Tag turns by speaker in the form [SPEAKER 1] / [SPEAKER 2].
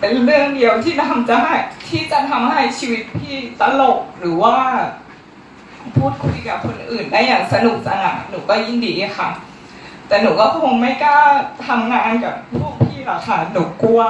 [SPEAKER 1] เป็นเรื่องเดียวที่ทำจะให้ที่จะทำให้ชีวิตพี่ตลกหรือว่า พูดคุยกับคนอื่นได้อย่างสนุกสนานหนูก็ยินดีค่ะ แต่หนูก็คงไม่กล้าทำงานกับพวกพี่หรอกค่ะหนูกลัว